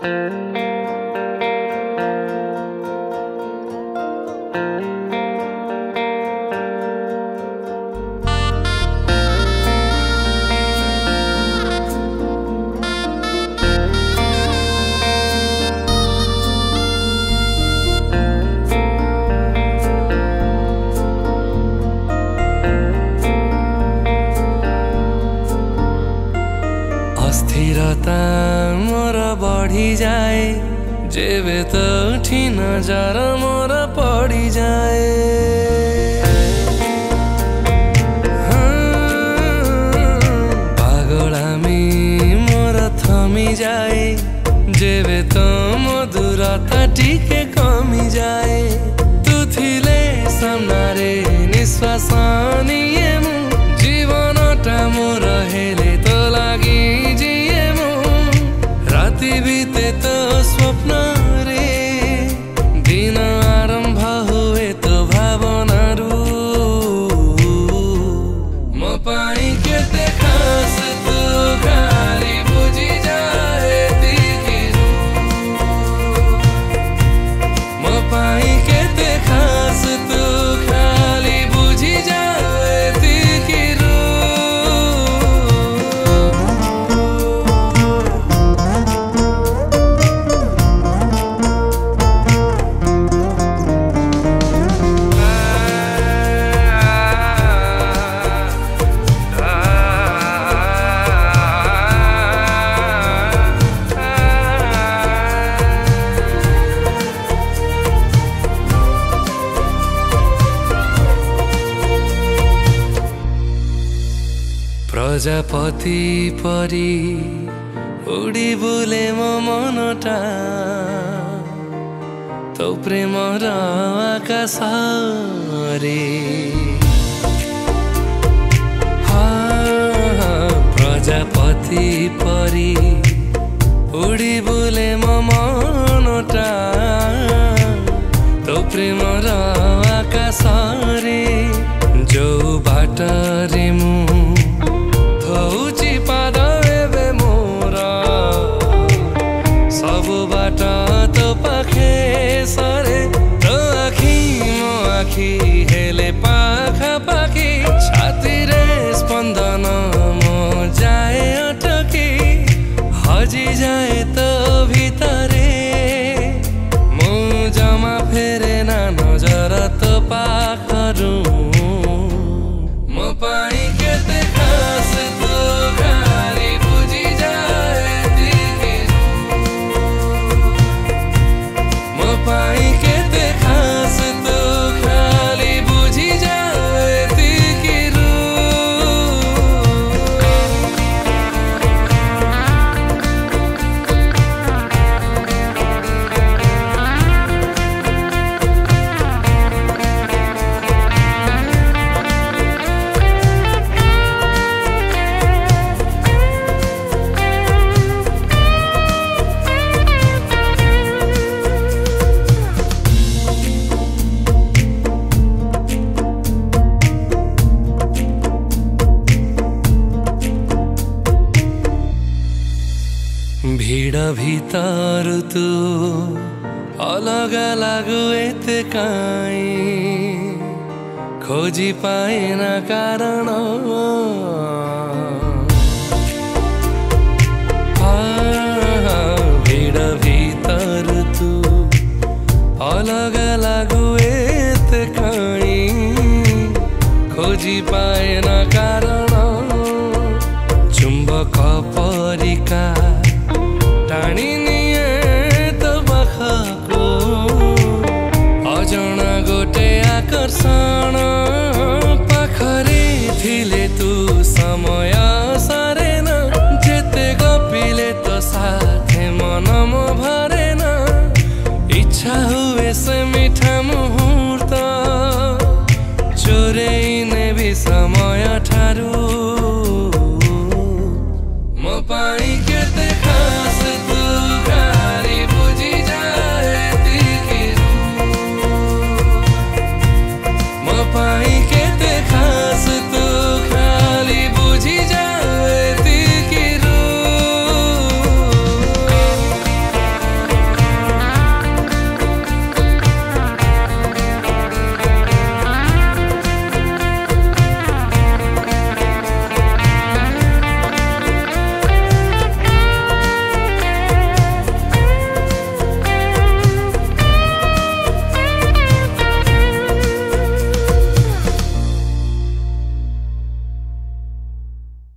Música যায় যেবে তো ঠিনা যারা মোরা পড়ি যায়। प्रजापति परि उडी बोले म मनटा। तो प्रेम र आकाशरे प्रजापति परि उडी भिडाभितार तु अलग लागु एते काई खोजी पाएन कारण Let me semi-time